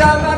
Dame